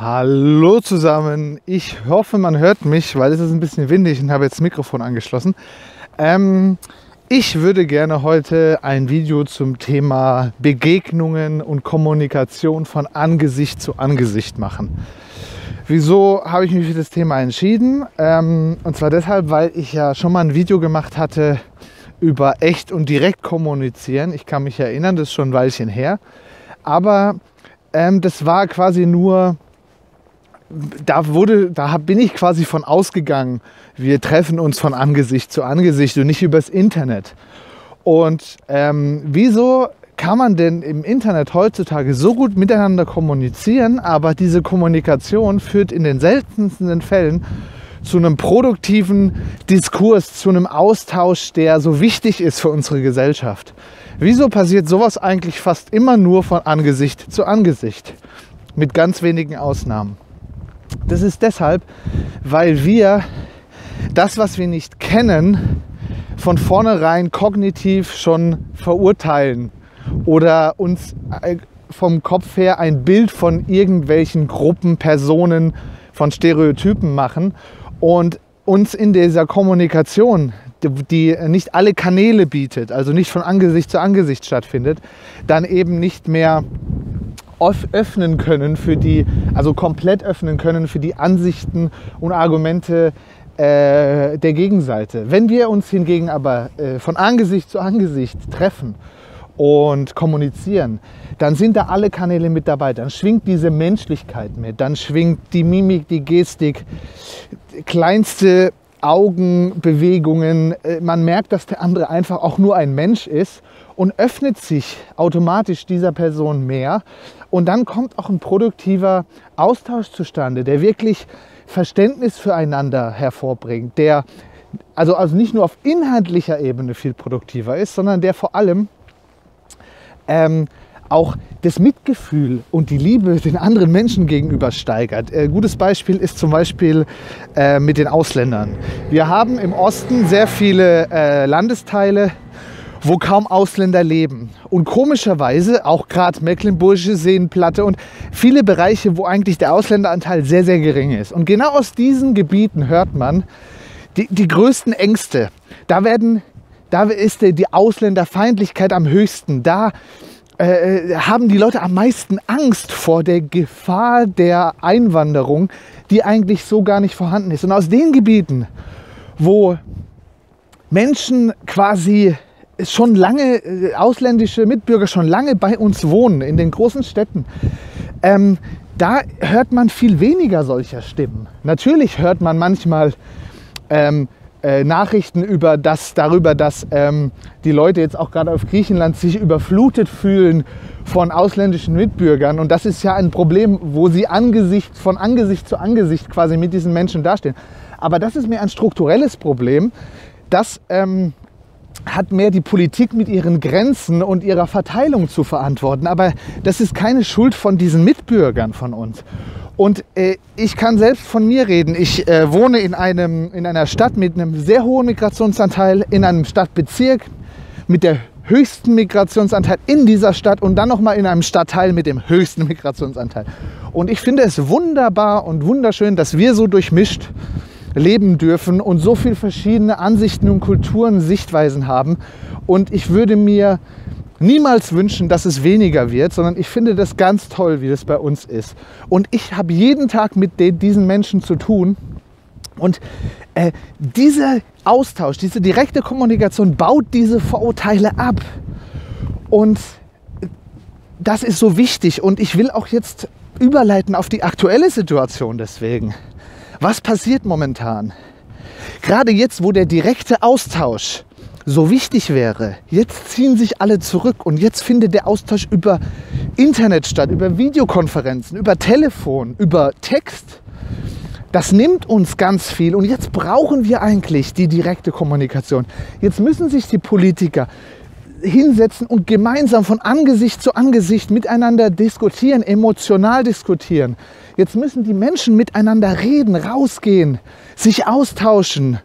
Hallo zusammen. Ich hoffe, man hört mich, weil es ist ein bisschen windig und habe jetzt das Mikrofon angeschlossen. Ähm, ich würde gerne heute ein Video zum Thema Begegnungen und Kommunikation von Angesicht zu Angesicht machen. Wieso habe ich mich für das Thema entschieden? Ähm, und zwar deshalb, weil ich ja schon mal ein Video gemacht hatte über echt und direkt kommunizieren. Ich kann mich erinnern, das ist schon ein Weilchen her. Aber ähm, das war quasi nur da wurde, da bin ich quasi von ausgegangen, wir treffen uns von Angesicht zu Angesicht und nicht übers Internet. Und ähm, wieso kann man denn im Internet heutzutage so gut miteinander kommunizieren, aber diese Kommunikation führt in den seltensten Fällen zu einem produktiven Diskurs, zu einem Austausch, der so wichtig ist für unsere Gesellschaft. Wieso passiert sowas eigentlich fast immer nur von Angesicht zu Angesicht? Mit ganz wenigen Ausnahmen. Das ist deshalb, weil wir das, was wir nicht kennen, von vornherein kognitiv schon verurteilen oder uns äh, vom Kopf her ein Bild von irgendwelchen Gruppen, Personen, von Stereotypen machen und uns in dieser Kommunikation, die nicht alle Kanäle bietet, also nicht von Angesicht zu Angesicht stattfindet, dann eben nicht mehr öffnen können für die, also komplett öffnen können für die Ansichten und Argumente äh, der Gegenseite. Wenn wir uns hingegen aber äh, von Angesicht zu Angesicht treffen und kommunizieren, dann sind da alle Kanäle mit dabei. Dann schwingt diese Menschlichkeit mit, dann schwingt die Mimik, die Gestik, kleinste Augenbewegungen. Äh, man merkt, dass der andere einfach auch nur ein Mensch ist und öffnet sich automatisch dieser Person mehr. Und dann kommt auch ein produktiver Austausch zustande, der wirklich Verständnis füreinander hervorbringt, der also, also nicht nur auf inhaltlicher Ebene viel produktiver ist, sondern der vor allem ähm, auch das Mitgefühl und die Liebe den anderen Menschen gegenüber steigert. Ein äh, gutes Beispiel ist zum Beispiel äh, mit den Ausländern. Wir haben im Osten sehr viele äh, Landesteile, wo kaum Ausländer leben. Und komischerweise auch gerade Mecklenburgische Seenplatte und viele Bereiche, wo eigentlich der Ausländeranteil sehr, sehr gering ist. Und genau aus diesen Gebieten hört man die, die größten Ängste. Da, werden, da ist die Ausländerfeindlichkeit am höchsten. Da äh, haben die Leute am meisten Angst vor der Gefahr der Einwanderung, die eigentlich so gar nicht vorhanden ist. Und aus den Gebieten, wo Menschen quasi schon lange, äh, ausländische Mitbürger schon lange bei uns wohnen, in den großen Städten, ähm, da hört man viel weniger solcher Stimmen. Natürlich hört man manchmal ähm, äh, Nachrichten über das, darüber, dass ähm, die Leute jetzt auch gerade auf Griechenland sich überflutet fühlen von ausländischen Mitbürgern. Und das ist ja ein Problem, wo sie Angesicht, von Angesicht zu Angesicht quasi mit diesen Menschen dastehen. Aber das ist mir ein strukturelles Problem, dass ähm, hat mehr die Politik mit ihren Grenzen und ihrer Verteilung zu verantworten. Aber das ist keine Schuld von diesen Mitbürgern von uns. Und äh, ich kann selbst von mir reden. Ich äh, wohne in, einem, in einer Stadt mit einem sehr hohen Migrationsanteil, in einem Stadtbezirk mit der höchsten Migrationsanteil in dieser Stadt und dann nochmal in einem Stadtteil mit dem höchsten Migrationsanteil. Und ich finde es wunderbar und wunderschön, dass wir so durchmischt leben dürfen und so viele verschiedene Ansichten und Kulturen, Sichtweisen haben. Und ich würde mir niemals wünschen, dass es weniger wird, sondern ich finde das ganz toll, wie das bei uns ist. Und ich habe jeden Tag mit den, diesen Menschen zu tun. Und äh, dieser Austausch, diese direkte Kommunikation baut diese Vorurteile ab. Und das ist so wichtig. Und ich will auch jetzt überleiten auf die aktuelle Situation deswegen. Was passiert momentan? Gerade jetzt, wo der direkte Austausch so wichtig wäre, jetzt ziehen sich alle zurück und jetzt findet der Austausch über Internet statt, über Videokonferenzen, über Telefon, über Text. Das nimmt uns ganz viel und jetzt brauchen wir eigentlich die direkte Kommunikation. Jetzt müssen sich die Politiker hinsetzen und gemeinsam von Angesicht zu Angesicht miteinander diskutieren, emotional diskutieren. Jetzt müssen die Menschen miteinander reden, rausgehen, sich austauschen,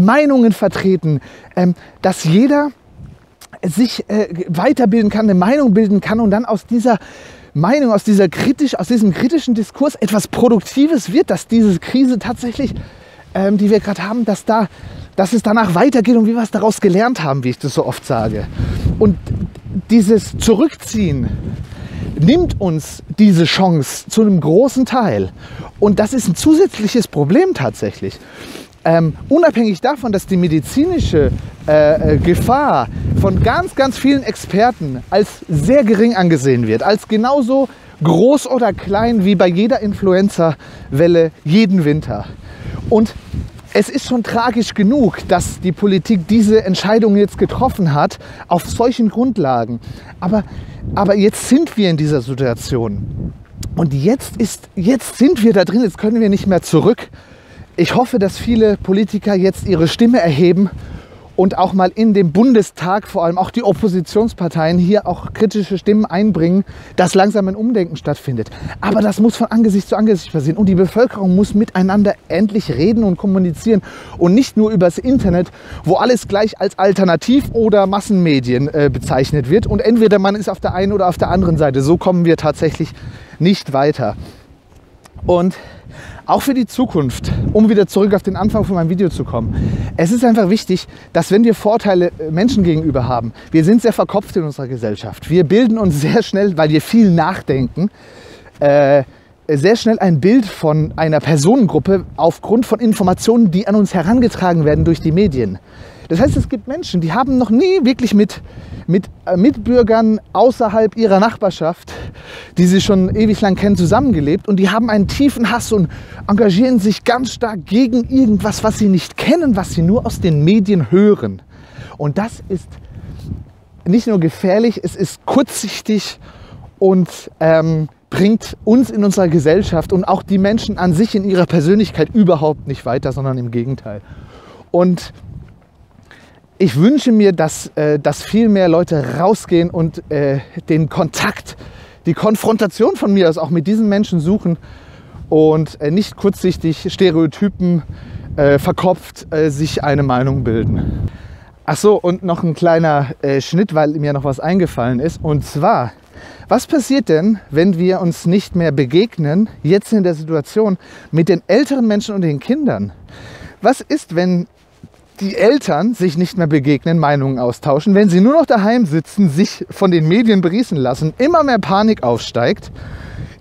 Meinungen vertreten, ähm, dass jeder sich äh, weiterbilden kann, eine Meinung bilden kann und dann aus dieser Meinung, aus, dieser kritisch, aus diesem kritischen Diskurs etwas Produktives wird, dass diese Krise tatsächlich, ähm, die wir gerade haben, dass, da, dass es danach weitergeht und wie wir es daraus gelernt haben, wie ich das so oft sage. Und dieses Zurückziehen nimmt uns diese Chance zu einem großen Teil. Und das ist ein zusätzliches Problem tatsächlich. Ähm, unabhängig davon, dass die medizinische äh, äh, Gefahr von ganz, ganz vielen Experten als sehr gering angesehen wird, als genauso groß oder klein wie bei jeder Influenza-Welle jeden Winter. Und es ist schon tragisch genug, dass die Politik diese Entscheidung jetzt getroffen hat auf solchen Grundlagen. Aber, aber jetzt sind wir in dieser Situation. Und jetzt, ist, jetzt sind wir da drin, jetzt können wir nicht mehr zurück. Ich hoffe, dass viele Politiker jetzt ihre Stimme erheben und auch mal in dem Bundestag, vor allem auch die Oppositionsparteien, hier auch kritische Stimmen einbringen, dass langsam ein Umdenken stattfindet. Aber das muss von Angesicht zu Angesicht passieren und die Bevölkerung muss miteinander endlich reden und kommunizieren und nicht nur übers Internet, wo alles gleich als Alternativ oder Massenmedien äh, bezeichnet wird und entweder man ist auf der einen oder auf der anderen Seite. So kommen wir tatsächlich nicht weiter. Und auch für die Zukunft, um wieder zurück auf den Anfang von meinem Video zu kommen. Es ist einfach wichtig, dass wenn wir Vorteile äh, Menschen gegenüber haben, wir sind sehr verkopft in unserer Gesellschaft. Wir bilden uns sehr schnell, weil wir viel nachdenken, äh, sehr schnell ein Bild von einer Personengruppe aufgrund von Informationen, die an uns herangetragen werden durch die Medien. Das heißt, es gibt Menschen, die haben noch nie wirklich mit, mit äh, Mitbürgern außerhalb ihrer Nachbarschaft, die sie schon ewig lang kennen, zusammengelebt und die haben einen tiefen Hass und engagieren sich ganz stark gegen irgendwas, was sie nicht kennen, was sie nur aus den Medien hören. Und das ist nicht nur gefährlich, es ist kurzsichtig und ähm, bringt uns in unserer Gesellschaft und auch die Menschen an sich in ihrer Persönlichkeit überhaupt nicht weiter, sondern im Gegenteil. Und ich wünsche mir, dass, äh, dass viel mehr Leute rausgehen und äh, den Kontakt, die Konfrontation von mir aus auch mit diesen Menschen suchen und äh, nicht kurzsichtig Stereotypen verkopft sich eine Meinung bilden. Ach so, und noch ein kleiner Schnitt, weil mir noch was eingefallen ist. Und zwar, was passiert denn, wenn wir uns nicht mehr begegnen, jetzt in der Situation, mit den älteren Menschen und den Kindern? Was ist, wenn die Eltern sich nicht mehr begegnen, Meinungen austauschen, wenn sie nur noch daheim sitzen, sich von den Medien berieseln lassen, immer mehr Panik aufsteigt.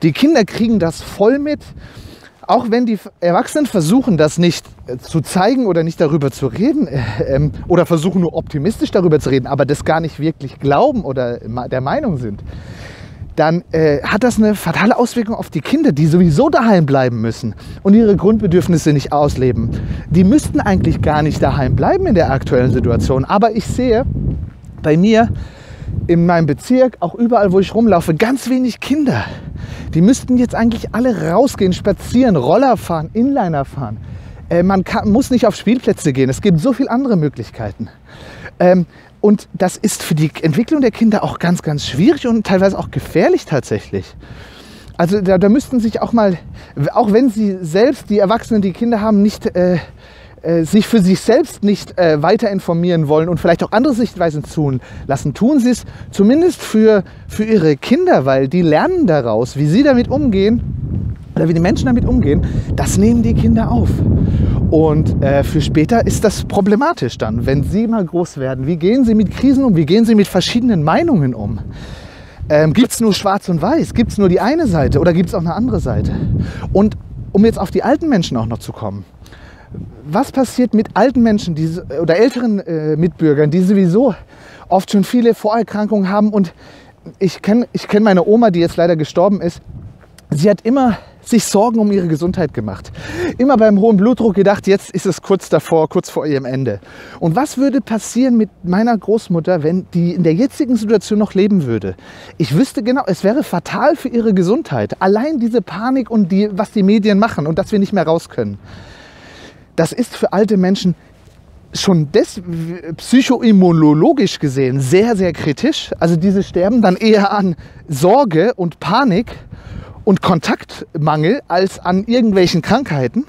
Die Kinder kriegen das voll mit. Auch wenn die Erwachsenen versuchen, das nicht äh, zu zeigen oder nicht darüber zu reden äh, ähm, oder versuchen nur optimistisch darüber zu reden, aber das gar nicht wirklich glauben oder der Meinung sind, dann äh, hat das eine fatale Auswirkung auf die Kinder, die sowieso daheim bleiben müssen und ihre Grundbedürfnisse nicht ausleben. Die müssten eigentlich gar nicht daheim bleiben in der aktuellen Situation. Aber ich sehe bei mir in meinem Bezirk, auch überall, wo ich rumlaufe, ganz wenig Kinder. Die müssten jetzt eigentlich alle rausgehen, spazieren, Roller fahren, Inliner fahren. Äh, man kann, muss nicht auf Spielplätze gehen. Es gibt so viele andere Möglichkeiten. Ähm, und das ist für die Entwicklung der Kinder auch ganz, ganz schwierig und teilweise auch gefährlich tatsächlich. Also da, da müssten sich auch mal, auch wenn sie selbst, die Erwachsenen, die Kinder haben, nicht äh, äh, sich für sich selbst nicht äh, weiter informieren wollen und vielleicht auch andere Sichtweisen tun lassen, tun sie es zumindest für, für ihre Kinder, weil die lernen daraus, wie sie damit umgehen oder wie die Menschen damit umgehen. Das nehmen die Kinder auf. Und äh, für später ist das problematisch dann, wenn Sie mal groß werden. Wie gehen Sie mit Krisen um? Wie gehen Sie mit verschiedenen Meinungen um? Ähm, gibt es nur Schwarz und Weiß? Gibt es nur die eine Seite oder gibt es auch eine andere Seite? Und um jetzt auf die alten Menschen auch noch zu kommen. Was passiert mit alten Menschen die, oder älteren äh, Mitbürgern, die sowieso oft schon viele Vorerkrankungen haben? Und ich kenne ich kenn meine Oma, die jetzt leider gestorben ist. Sie hat immer sich Sorgen um ihre Gesundheit gemacht. Immer beim hohen Blutdruck gedacht, jetzt ist es kurz davor, kurz vor ihrem Ende. Und was würde passieren mit meiner Großmutter, wenn die in der jetzigen Situation noch leben würde? Ich wüsste genau, es wäre fatal für ihre Gesundheit. Allein diese Panik und die, was die Medien machen und dass wir nicht mehr raus können. Das ist für alte Menschen schon des, psychoimmunologisch gesehen sehr, sehr kritisch. Also diese sterben dann eher an Sorge und Panik und Kontaktmangel als an irgendwelchen Krankheiten.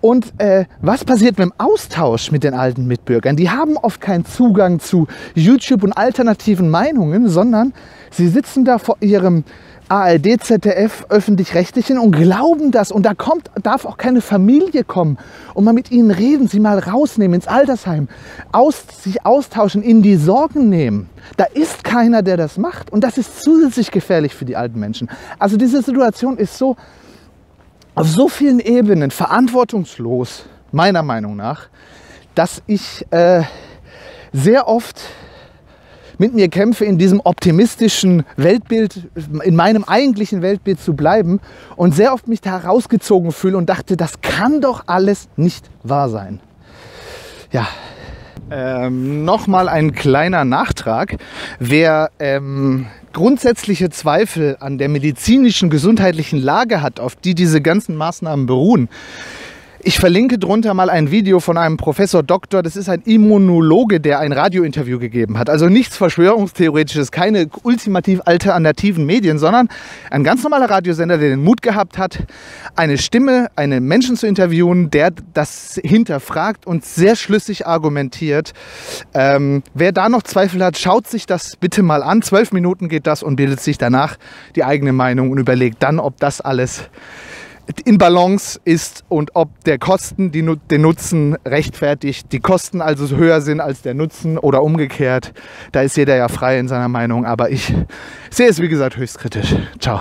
Und äh, was passiert mit dem Austausch mit den alten Mitbürgern? Die haben oft keinen Zugang zu YouTube und alternativen Meinungen, sondern sie sitzen da vor ihrem ARD, ZDF, öffentlich-rechtlichen und glauben das. Und da kommt, darf auch keine Familie kommen und mal mit ihnen reden, sie mal rausnehmen ins Altersheim, aus, sich austauschen, ihnen die Sorgen nehmen. Da ist keiner, der das macht. Und das ist zusätzlich gefährlich für die alten Menschen. Also diese Situation ist so auf so vielen Ebenen verantwortungslos, meiner Meinung nach, dass ich äh, sehr oft mit mir kämpfe, in diesem optimistischen Weltbild, in meinem eigentlichen Weltbild zu bleiben und sehr oft mich da rausgezogen fühle und dachte, das kann doch alles nicht wahr sein. Ja, ähm, Nochmal ein kleiner Nachtrag. Wer ähm, grundsätzliche Zweifel an der medizinischen, gesundheitlichen Lage hat, auf die diese ganzen Maßnahmen beruhen, ich verlinke drunter mal ein Video von einem Professor Doktor. Das ist ein Immunologe, der ein Radiointerview gegeben hat. Also nichts Verschwörungstheoretisches, keine ultimativ alternativen Medien, sondern ein ganz normaler Radiosender, der den Mut gehabt hat, eine Stimme, einen Menschen zu interviewen, der das hinterfragt und sehr schlüssig argumentiert. Ähm, wer da noch Zweifel hat, schaut sich das bitte mal an. Zwölf Minuten geht das und bildet sich danach die eigene Meinung und überlegt dann, ob das alles in Balance ist und ob der Kosten die, den Nutzen rechtfertigt, die Kosten also höher sind als der Nutzen oder umgekehrt. Da ist jeder ja frei in seiner Meinung, aber ich sehe es wie gesagt höchst kritisch. Ciao.